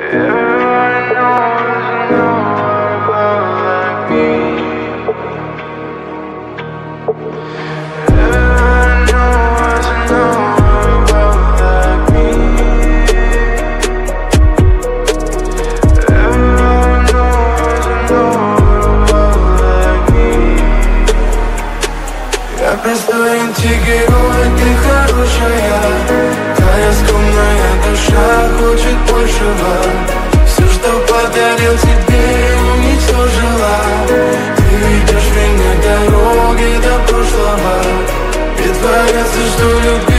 Я просто интегрирую, ты хорошая solo